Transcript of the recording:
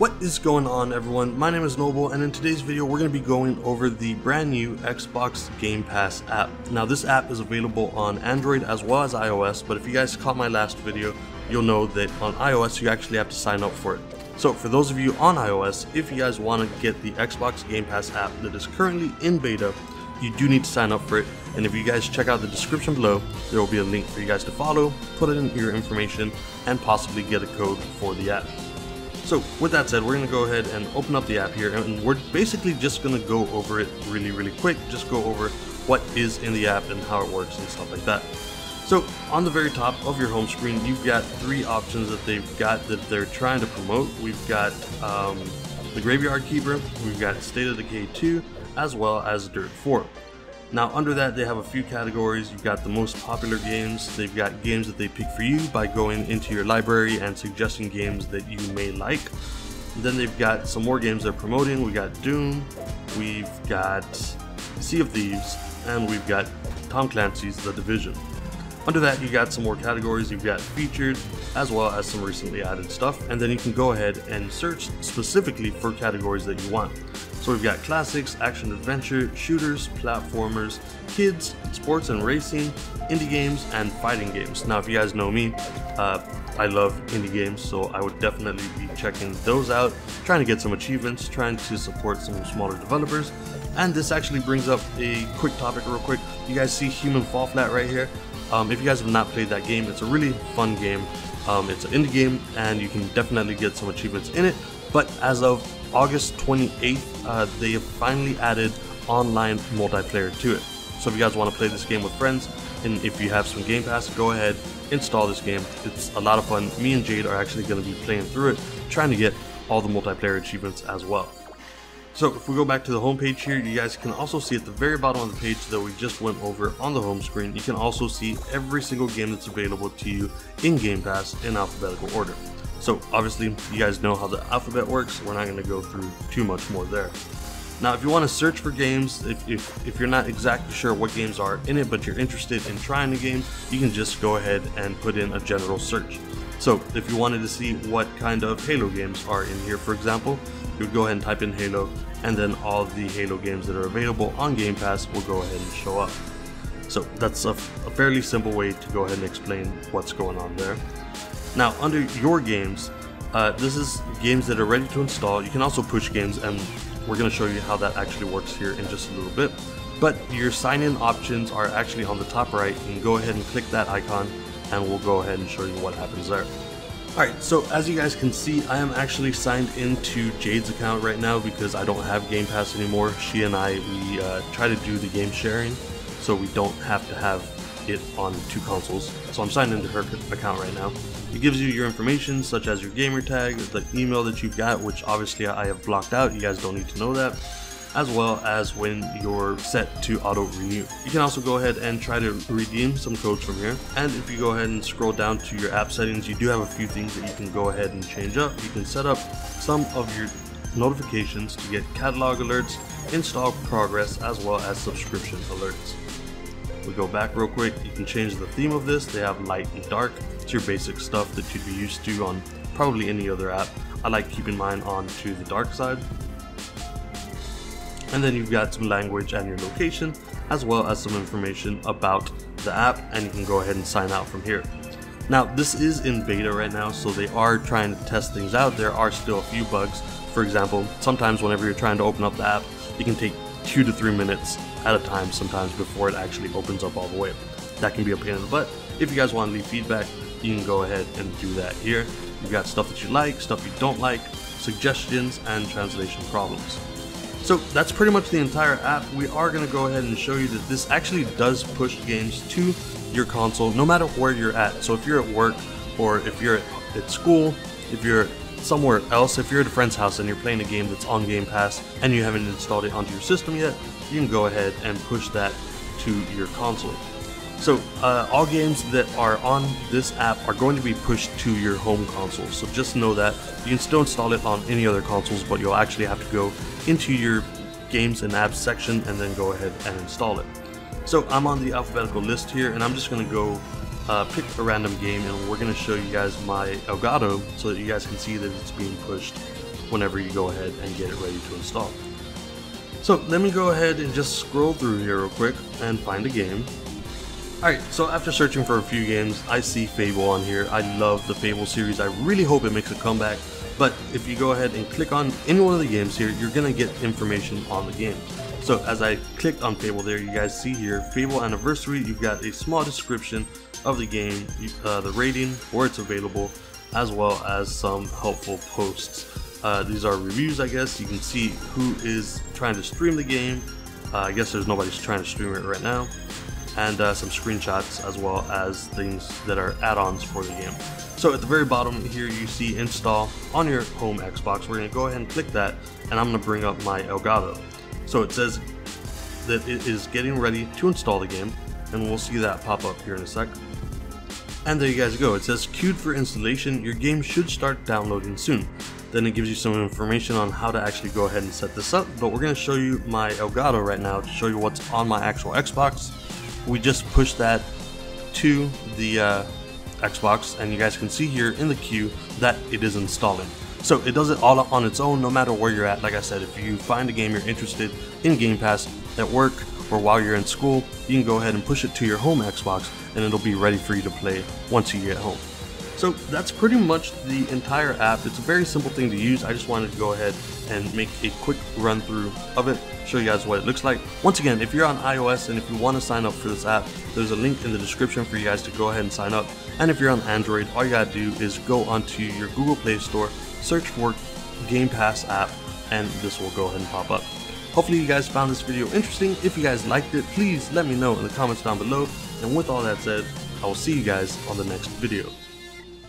What is going on everyone? My name is Noble and in today's video we're going to be going over the brand new Xbox Game Pass app. Now this app is available on Android as well as iOS but if you guys caught my last video you'll know that on iOS you actually have to sign up for it. So for those of you on iOS, if you guys want to get the Xbox Game Pass app that is currently in beta, you do need to sign up for it and if you guys check out the description below there will be a link for you guys to follow, put in your information and possibly get a code for the app. So with that said, we're to go ahead and open up the app here and we're basically just to go over it really, really quick. Just go over what is in the app and how it works and stuff like that. So on the very top of your home screen, you've got three options that they've got that they're trying to promote. We've got um, the Graveyard Keeper, we've got State of Decay 2, as well as Dirt 4. Now under that they have a few categories. You've got the most popular games. They've got games that they pick for you by going into your library and suggesting games that you may like. Then they've got some more games they're promoting. We got Doom, we've got Sea of Thieves, and we've got Tom Clancy's The Division. Under that you got some more categories. You've got featured as well as some recently added stuff. And then you can go ahead and search specifically for categories that you want. So we've got classics, action adventure, shooters, platformers, kids, sports and racing, indie games, and fighting games. Now, if you guys know me, uh, I love indie games, so I would definitely be checking those out, trying to get some achievements, trying to support some smaller developers. And this actually brings up a quick topic, real quick. You guys see Human Fall Flat right here? Um, if you guys have not played that game, it's a really fun game. Um, it's an indie game, and you can definitely get some achievements in it. But as of August 28th, uh, they have finally added online multiplayer to it. So if you guys want to play this game with friends, and if you have some Game Pass, go ahead, install this game. It's a lot of fun. Me and Jade are actually going to be playing through it, trying to get all the multiplayer achievements as well. So if we go back to the home page here, you guys can also see at the very bottom of the page that we just went over on the home screen, you can also see every single game that's available to you in Game Pass in alphabetical order. So obviously you guys know how the alphabet works, we're not going to go through too much more there. Now if you want to search for games, if, if, if, you're not exactly sure what games are in it but you're interested in trying the game, you can just go ahead and put in a general search. So if you wanted to see what kind of Halo games are in here for example, you would go ahead and type in Halo and then all the Halo games that are available on Game Pass will go ahead and show up. So that's a, fairly simple way to go ahead and explain what's going on there. Now, under your games, uh, this is games that are ready to install. You can also push games, and we're going to show you how that actually works here in just a little bit. But your sign-in options are actually on the top right. Can go ahead and click that icon, and we'll go ahead and show you what happens there. Alright, so as you guys can see, I am actually signed into Jade's account right now because I don't have Game Pass anymore. She and I, we uh, try to do the game sharing, so we don't have to have it on two consoles. So I'm signed into her account right now. It gives you your information such as your gamer tag, the email that you've got, which obviously I have blocked out, you guys don't need to know that, as well as when you're set to auto renew. You can also go ahead and try to redeem some codes from here. And if you go ahead and scroll down to your app settings, you do have a few things that you can go ahead and change up. You can set up some of your notifications to get catalog alerts, install progress, as well as subscription alerts. We go back real quick, you can change the theme of this. They have light and dark. It's your basic stuff that you'd be used to on probably any other app. I like keeping mine on to the dark side. And then you've got some language and your location, as well as some information about the app, and you can go ahead and sign out from here. Now, this is in beta right now, so they are trying to test things out. There are still a few bugs. For example, sometimes whenever you're trying to open up the app, it can take two to three minutes at a time sometimes before it actually opens up all the way. That can be a pain in the butt. If you guys want to leave feedback, you can go ahead and do that here. You've got stuff that you like, stuff you don't like, suggestions, and translation problems. So that's pretty much the entire app. We are going to go ahead and show you that this actually does push games to your console no matter where you're at. So if you're at work or if you're at school, if you're somewhere else, if you're at a friend's house and you're playing a game that's on Game Pass and you haven't installed it onto your system yet, you can go ahead and push that to your console. So uh, all games that are on this app are going to be pushed to your home console. So just know that you can still install it on any other consoles, but you'll actually have to go into your games and apps section and then go ahead and install it. So I'm on the alphabetical list here and I'm just going to go uh, pick a random game and we're going to show you guys my Elgato so that you guys can see that it's being pushed whenever you go ahead and get it ready to install. So let me go ahead and just scroll through here real quick and find a game. Alright, so after searching for a few games, I see Fable on here. I love the Fable series. I really hope it makes a comeback. But if you go ahead and click on any one of the games here, you're to get information on the game. So as I clicked on Fable there, you guys see here, Fable Anniversary, you've got a small description of the game, uh, the rating, where it's available, as well as some helpful posts. Uh, these are reviews, I guess. You can see who is trying to stream the game. Uh, I guess there's nobody trying to stream it right now. And uh, some screenshots as well as things that are add-ons for the game. So at the very bottom here you see install on your home Xbox. We're going to go ahead and click that and I'm going to bring up my Elgato. So it says that it is getting ready to install the game and we'll see that pop up here in a sec. And there you guys go, it says queued for installation, your game should start downloading soon. Then it gives you some information on how to actually go ahead and set this up, but we're going to show you my Elgato right now to show you what's on my actual Xbox. We just pushed that to the uh, Xbox and you guys can see here in the queue that it is installing. So it does it all on its own no matter where you're at. Like I said, if you find a game you're interested in Game Pass at work or while you're in school, you can go ahead and push it to your home Xbox and it'll be ready for you to play once you get home. So that's pretty much the entire app. It's a very simple thing to use. I just wanted to go ahead and make a quick run through of it, show you guys what it looks like. Once again, if you're on iOS and if you want to sign up for this app, there's a link in the description for you guys to go ahead and sign up. And if you're on Android, all you gotta do is go onto your Google Play Store, search for Game Pass app, and this will go ahead and pop up. Hopefully you guys found this video interesting. If you guys liked it, please let me know in the comments down below. And with all that said, I will see you guys on the next video.